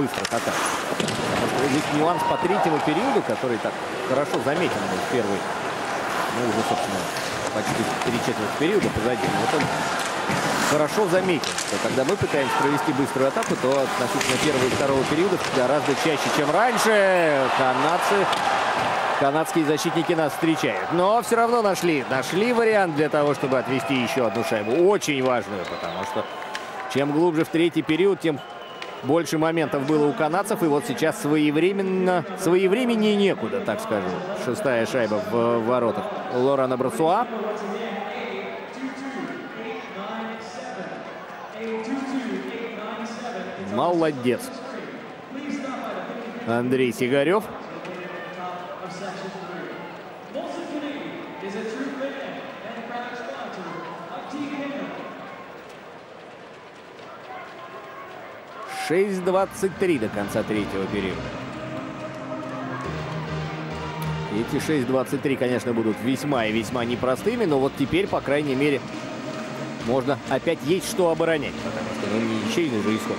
быстрых атак. Здесь нюанс по третьему периоду, который так хорошо заметен был первый, ну, уже, собственно, почти три четверти периода позади. Вот он хорошо заметен, что когда мы пытаемся провести быструю атаку, то относительно первого и второго периода гораздо чаще, чем раньше, канадцы канадские защитники нас встречают. Но все равно нашли, нашли вариант для того, чтобы отвести еще одну шайбу. Очень важную, потому что чем глубже в третий период, тем больше моментов было у канадцев. И вот сейчас своевременно, своевременнее некуда, так скажем. Шестая шайба в воротах Лорана Брасуа. Молодец. Андрей Сигарев. Шесть двадцать три до конца третьего периода. Эти 6.23, конечно, будут весьма и весьма непростыми, но вот теперь, по крайней мере, можно опять есть что оборонять, потому что ну, ничейный же исход.